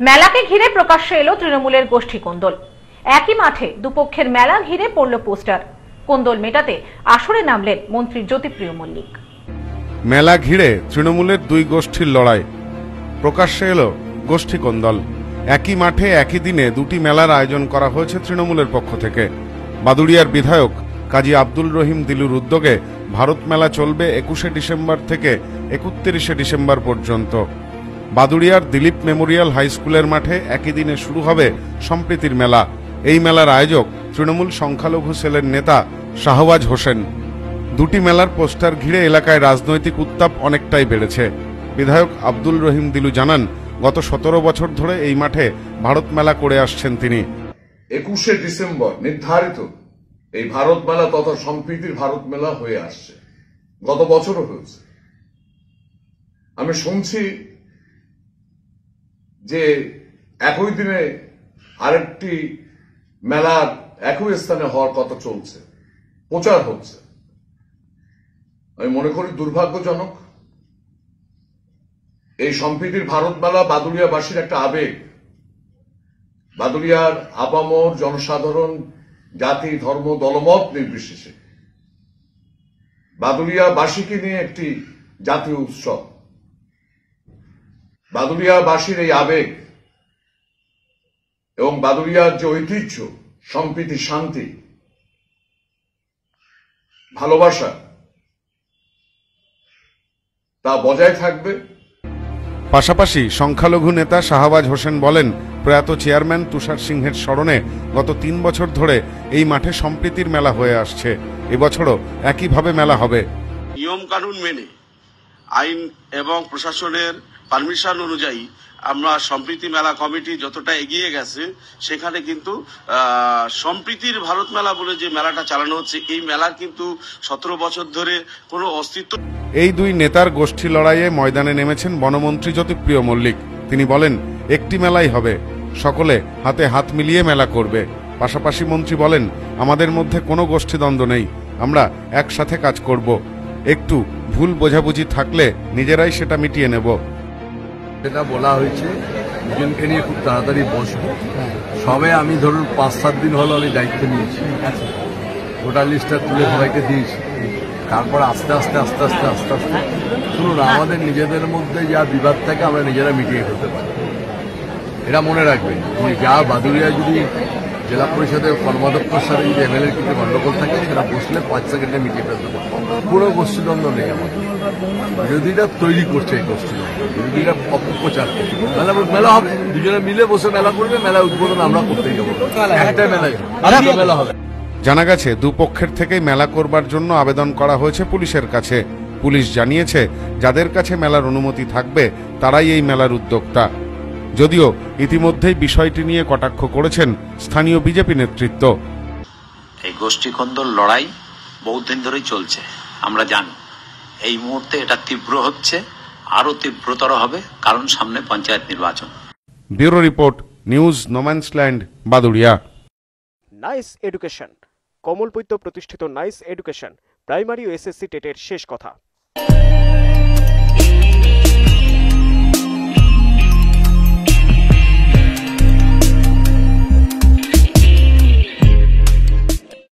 মেলাকে ঘিরে প্রকাশ্যে এলো তৃণমূলের গোষ্ঠী কোন্দল। একই মাঠে দুপক্ষের মেলা ঘিরে পড়ল পোস্টার। কোন্দল মেটাতে আসরে নামলেন মন্ত্রী জ্যোতিপ্রিয় মল্লিক। মেলা ঘিরে তৃণমূলের দুই গোষ্ঠীর লড়াই। প্রকাশ্যে এলো গোষ্ঠী কোন্দল। একই মাঠে একই দিনে দুটি মেলার আয়োজন করা হয়েছে তৃণমূলের পক্ষ থেকে। বাদুড়িয়ার বিধায়ক কাজী আব্দুল রহিম দিলুর উদ্যোগে ভারত মেলা চলবে একুশে ডিসেম্বর থেকে একত্রিশে ডিসেম্বর পর্যন্ত। বাদুড়িয়ার দিলীপ মেমোরিয়াল হাই স্কুলের মাঠে একই দিনে শুরু হবে সম্প্রীতির মেলা। এই মেলার আয়োজক তৃণমূল সংখ্যালঘু সেলের নেতা শাহবাজ হোসেন। দুটি মেলার পোস্টার ঘিরে এলাকায় রাজনৈতিক উত্তাপ অনেকটাই বেড়েছে। বিধায়ক আব্দুল রহিম দিলু জানান, গত সতেরো বছর ধরে এই মাঠে ভারত মেলা করে আসছেন তিনি। একুশে ডিসেম্বর নির্ধারিত এই ভারত মেলা তথা সম্প্রীতির ভারত মেলা হয়ে আসছে। গত বছরও হয়েছে। আমি শুনছি যে একই দিনে আরেকটি মেলার একই স্থানে হওয়ার কথা চলছে, প্রচার হচ্ছে। আমি মনে করি দুর্ভাগ্যজনক, এই সম্প্রীতির ভারত মেলা বাদুলিয়াবাসীর একটা আবেগ। বাদুলিয়ার আপামর জনসাধারণ, জাতি, ধর্ম, দলমত নির্বিশেষে। বাদুলিয়াবাসীকে নিয়ে একটি জাতীয় উৎসব। বাদুলিয়াবাসীর এই আবেগ এবং বাদুলিয়ার যে ঐতিহ্য সম্প্রীতি শান্তি ভালোবাসা তা বজায় থাকবে। পাশাপাশি সংখ্যালঘু নেতা শাহবাজ হোসেন বলেন প্রয়াত চেয়ারম্যান তুষার সিংহের স্মরণে গত তিন বছর ধরে এই মাঠে সম্প্রীতির মেলা হয়ে আসছে। এবছরও একইভাবে মেলা হবে। নিয়ম কানুন মেনে আইন এবং প্রশাসনের পারমিশন অনুযায়ী আমরা সম্প্রীতি মেলা কমিটি যতটা এগিয়ে গেছে, সেখানে কিন্তু সম্প্রীতির ভারত মেলা বলে যে মেলাটা চালানো হচ্ছে, এই মেলার কিন্তু সতেরো বছর ধরে কোনো অস্তিত্ব এই দুই নেতার গোষ্ঠী লড়াইয়ে ময়দানে নেমেছেন বনমন্ত্রী জ্যোতিপ্রিয় মল্লিক। তিনি বলেন, একটি মেলাই হবে। সকলে হাতে হাত মিলিয়ে মেলা করবে। পাশাপাশি মন্ত্রী বলেন, আমাদের মধ্যে কোনো গোষ্ঠীদ্বন্দ্ব নেই। আমরা একসাথে কাজ করব। একটু ভুল বোঝাবুঝি থাকলে নিজেরাই সেটা মিটিয়ে নেব। যেটা বলা হয়েছে। দুজনকে নিয়ে খুব তাড়াতাড়ি বসবো। সবে আমি ধরুন পাঁচ সাত দিন হলো আমি দায়িত্ব নিয়েছি। ভোটার লিস্টটা তুলে সবাইকে দিয়েছি। তারপর আস্তে আস্তে আস্তে আস্তে আস্তে আস্তে। শুনুন আমাদের নিজেদের মধ্যে যা বিবাদ থাকে আমরা নিজেরা মিটিয়ে ফেলতে পারি। এটা মনে রাখবেন। যে যা বাদুরিয়া যদি জেলা পরিষদের কর্মাধ্যক্ষের সাথে যদি এমএলএর কিছু গন্ডগোল থাকে সেটা বসলে পাঁচ সেকেন্ডে মিটিয়ে ফেলতে পারে পুরো গোষ্ঠীদ্বন্দ্ব নেই আমাদের। বিরোধীরা তৈরি করছে এই গোষ্ঠীদ্বন্দ্ব। বিরোধীরা অপপ্রচার করছে। মেলা মেলা হবে। দুজনে মিলে বসে মেলা করবে মেলা উদ্বোধন আমরা করতেই যাব। একটা মেলায় মেলা হবে। জানা গেছে দুপক্ষের থেকেই মেলা করবার জন্য আবেদন করা হয়েছে পুলিশের কাছে। পুলিশ জানিয়েছে যাদের কাছে মেলার অনুমতি থাকবে তারাই এই মেলার উদ্যোক্তা। যদিও ইতিমধ্যেই বিষয়টি নিয়ে কটাক্ষ করেছেন স্থানীয় বিজেপি নেতৃত্ব। এই গোষ্ঠীকন্দল লড়াই বহুদিন ধরেই চলছে আমরা জানি। এই মুহূর্তে এটা তীব্র হচ্ছে আরও তীব্রতর হবে কারণ সামনে পঞ্চায়েত নির্বাচন। Bureau report news no man's land Baduria. Nice education কমলপৈত্য প্রতিষ্ঠিত নাইস এডুকেশন প্রাইমারি ও এসএসসি টেটের শেষ কথা।